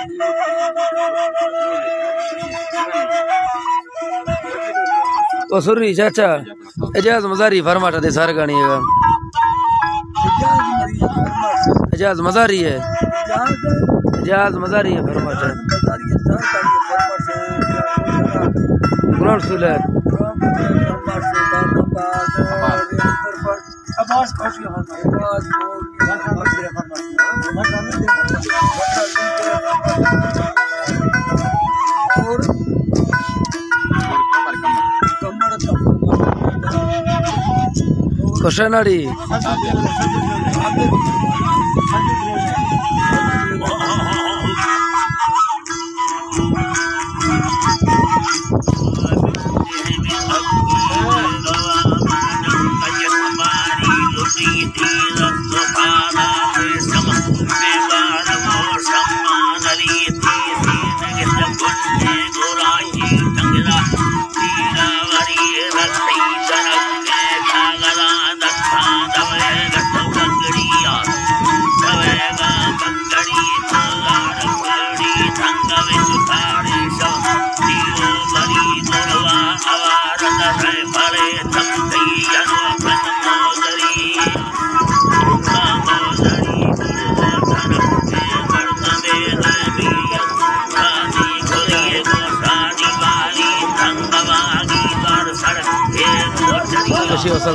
ओ सुन रही चाचा, एजाज मजारी फरमाटा दे सार गानी है एजाज मजारी है। एजाज मजारी है फरमाटा। गुलाम सुले अब्बास खुश कोशनाड़ी Masih Cosanari. Cosanari.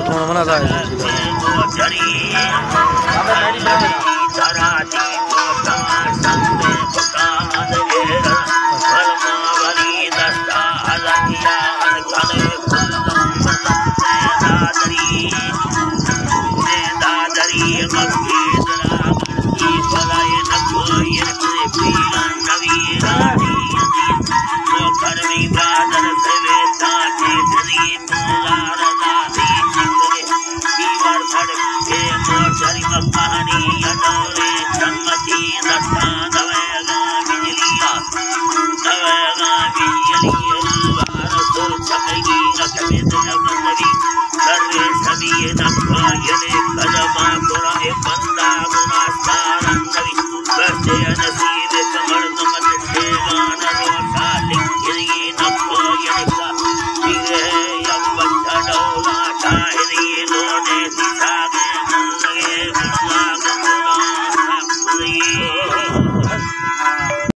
Kemana-mana saya. Dadri ಸರ್ವೇ ಸವಿಯೇ ನಮ್ಮ ಯನೇ ಕದ